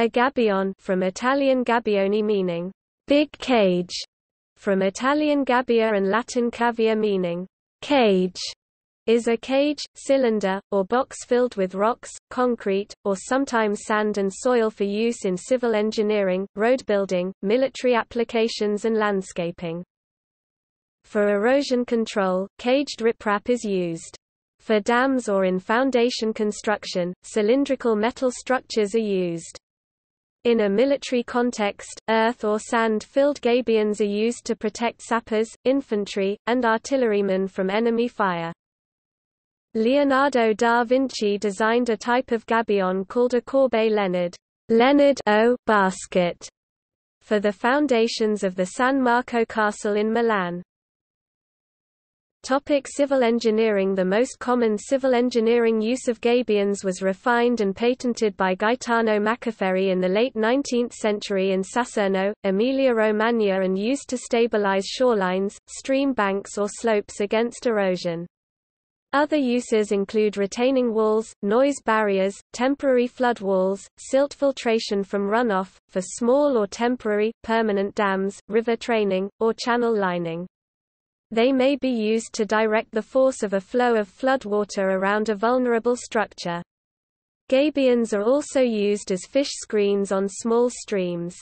A gabion from Italian gabbione meaning big cage, from Italian gabbia and Latin cavea meaning cage, is a cage, cylinder, or box filled with rocks, concrete, or sometimes sand and soil for use in civil engineering, road building, military applications and landscaping. For erosion control, caged riprap is used. For dams or in foundation construction, cylindrical metal structures are used. In a military context, earth or sand-filled gabions are used to protect sappers, infantry, and artillerymen from enemy fire. Leonardo da Vinci designed a type of gabion called a corbeille Leonard, Leonardo basket, for the foundations of the San Marco Castle in Milan. Topic civil engineering The most common civil engineering use of gabions was refined and patented by Gaetano Maccaferri in the late 19th century in Sassano, Emilia-Romagna and used to stabilize shorelines, stream banks or slopes against erosion. Other uses include retaining walls, noise barriers, temporary flood walls, silt filtration from runoff, for small or temporary, permanent dams, river training, or channel lining. They may be used to direct the force of a flow of floodwater around a vulnerable structure. Gabions are also used as fish screens on small streams.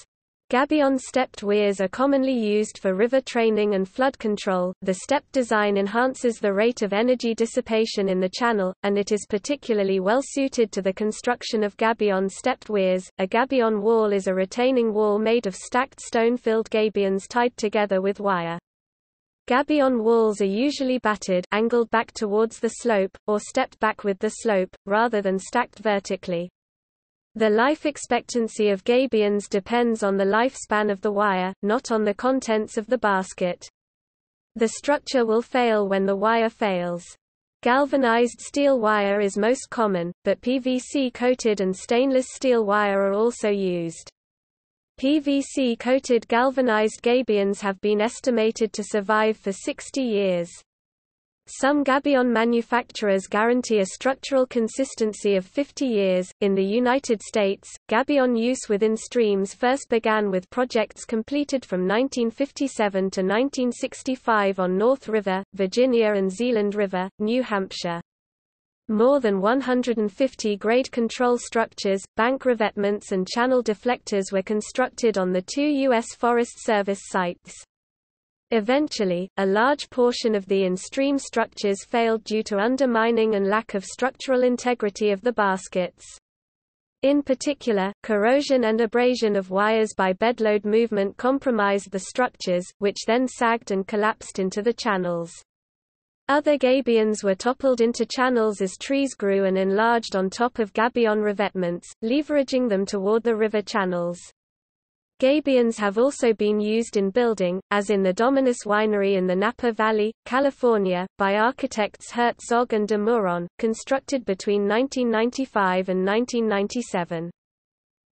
Gabion stepped weirs are commonly used for river training and flood control. The step design enhances the rate of energy dissipation in the channel, and it is particularly well suited to the construction of gabion stepped weirs. A gabion wall is a retaining wall made of stacked stone-filled gabions tied together with wire. Gabion walls are usually battered angled back towards the slope, or stepped back with the slope, rather than stacked vertically. The life expectancy of gabions depends on the lifespan of the wire, not on the contents of the basket. The structure will fail when the wire fails. Galvanized steel wire is most common, but PVC-coated and stainless steel wire are also used. PVC-coated galvanized gabions have been estimated to survive for 60 years. Some gabion manufacturers guarantee a structural consistency of 50 years. In the United States, gabion use within streams first began with projects completed from 1957 to 1965 on North River, Virginia and Zealand River, New Hampshire. More than 150 grade control structures, bank revetments and channel deflectors were constructed on the two U.S. Forest Service sites. Eventually, a large portion of the in-stream structures failed due to undermining and lack of structural integrity of the baskets. In particular, corrosion and abrasion of wires by bedload movement compromised the structures, which then sagged and collapsed into the channels. Other gabions were toppled into channels as trees grew and enlarged on top of gabion revetments, leveraging them toward the river channels. Gabions have also been used in building, as in the Dominus Winery in the Napa Valley, California, by architects Herzog and de Meuron, constructed between 1995 and 1997.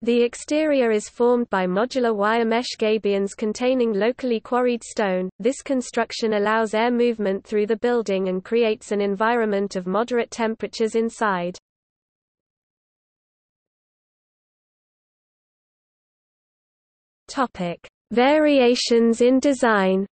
The exterior is formed by modular wire mesh gabions containing locally quarried stone. This construction allows air movement through the building and creates an environment of moderate temperatures inside. Topic: Variations in design.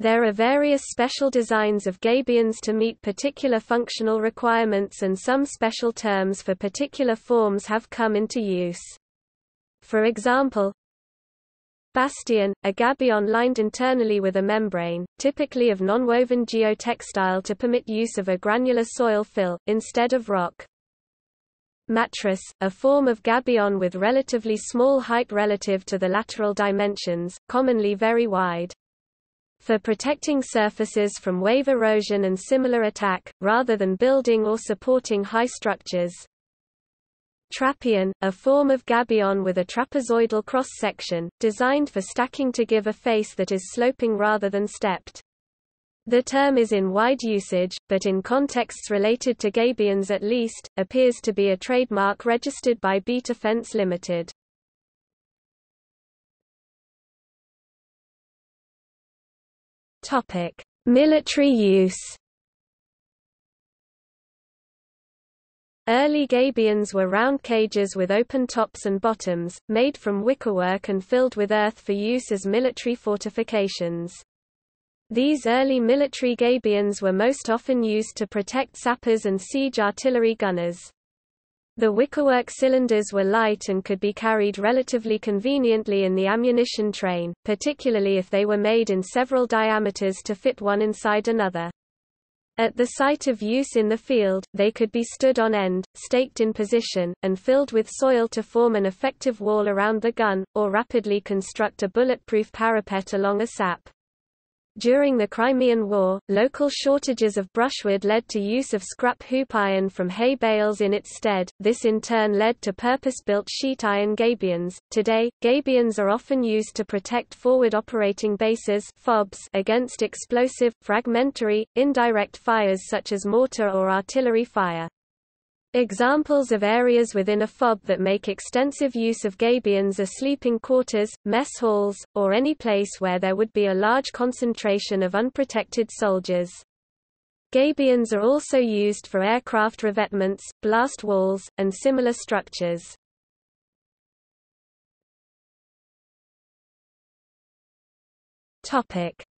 There are various special designs of gabions to meet particular functional requirements and some special terms for particular forms have come into use. For example, Bastion, a gabion lined internally with a membrane, typically of nonwoven geotextile to permit use of a granular soil fill, instead of rock. Mattress, a form of gabion with relatively small height relative to the lateral dimensions, commonly very wide for protecting surfaces from wave erosion and similar attack, rather than building or supporting high structures. Trappion, a form of gabion with a trapezoidal cross-section, designed for stacking to give a face that is sloping rather than stepped. The term is in wide usage, but in contexts related to gabions at least, appears to be a trademark registered by Betafence Limited. Topic: Military use. Early gabions were round cages with open tops and bottoms, made from wickerwork and filled with earth for use as military fortifications. These early military gabions were most often used to protect sappers and siege artillery gunners. The wickerwork cylinders were light and could be carried relatively conveniently in the ammunition train, particularly if they were made in several diameters to fit one inside another. At the site of use in the field, they could be stood on end, staked in position, and filled with soil to form an effective wall around the gun, or rapidly construct a bulletproof parapet along a sap. During the Crimean War, local shortages of brushwood led to use of scrap hoop iron from hay bales in its stead. This in turn led to purpose-built sheet iron gabions. Today, gabions are often used to protect forward operating bases (FOBs) against explosive, fragmentary, indirect fires such as mortar or artillery fire. Examples of areas within a FOB that make extensive use of gabions are sleeping quarters, mess halls, or any place where there would be a large concentration of unprotected soldiers. Gabions are also used for aircraft revetments, blast walls, and similar structures.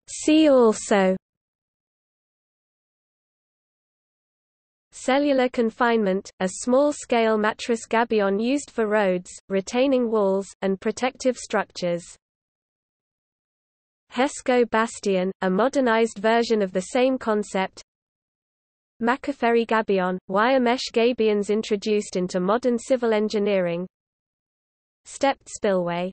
See also Cellular confinement, a small-scale mattress gabion used for roads, retaining walls, and protective structures. Hesco Bastion, a modernized version of the same concept. Maccaferri gabion, wire mesh gabions introduced into modern civil engineering. Stepped spillway